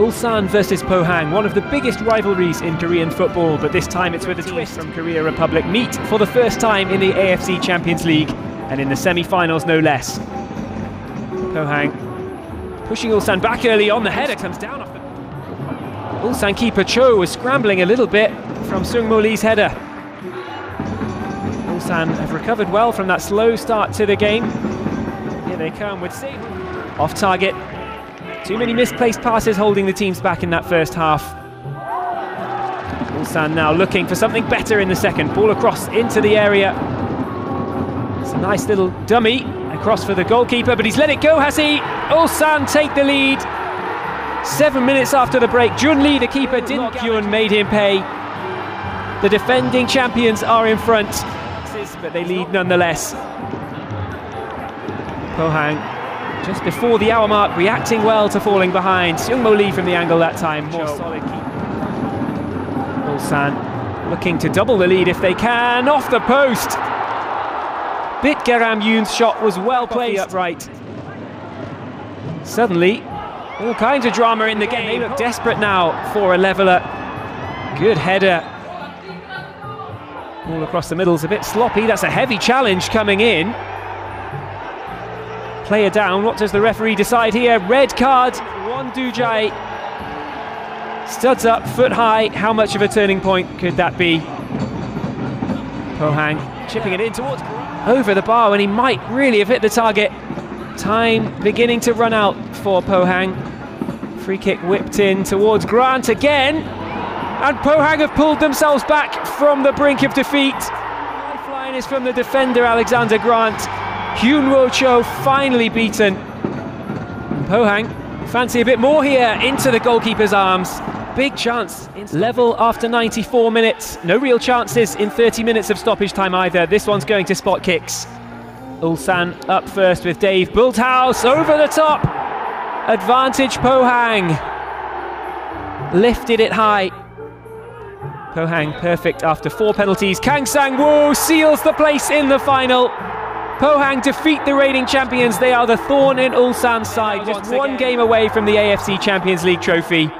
Ulsan versus Pohang, one of the biggest rivalries in Korean football, but this time it's with a twist from Korea Republic meet for the first time in the AFC Champions League and in the semi-finals no less. Pohang pushing Ulsan back early on, the header comes down off the... Ulsan keeper Cho was scrambling a little bit from Seung Mo Lee's header. Ulsan have recovered well from that slow start to the game. Here they come with save off target too many misplaced passes holding the teams back in that first half. Ulsan now looking for something better in the second. Ball across into the area. It's a nice little dummy across for the goalkeeper, but he's let it go, has he? Ulsan take the lead. Seven minutes after the break, Jun Lee, the keeper, didn't Kyun made him pay. The defending champions are in front, but they lead nonetheless. Pohang just before the hour mark, reacting well to falling behind. Seung Mo Lee from the angle that time, more solid Ulsan looking to double the lead if they can, off the post. Bitgaram Yoon's shot was well played upright. Suddenly, all kinds of drama in the game. They look desperate now for a leveller. Good header. All across the middle is a bit sloppy. That's a heavy challenge coming in. Player down. What does the referee decide here? Red card. Won Dujae. Studs up, foot high. How much of a turning point could that be? Pohang chipping it in towards over the bar when he might really have hit the target. Time beginning to run out for Pohang. Free kick whipped in towards Grant again. And Pohang have pulled themselves back from the brink of defeat. Lifeline is from the defender Alexander Grant. Hyun Woo Cho finally beaten. Pohang fancy a bit more here into the goalkeeper's arms. Big chance. Level after 94 minutes. No real chances in 30 minutes of stoppage time either. This one's going to spot kicks. Ulsan up first with Dave Bulthuis over the top. Advantage Pohang. Lifted it high. Pohang perfect after four penalties. Kang Sang Woo seals the place in the final. Pohang defeat the reigning champions. They are the thorn in Ulsan's side, just one game away from the AFC Champions League trophy.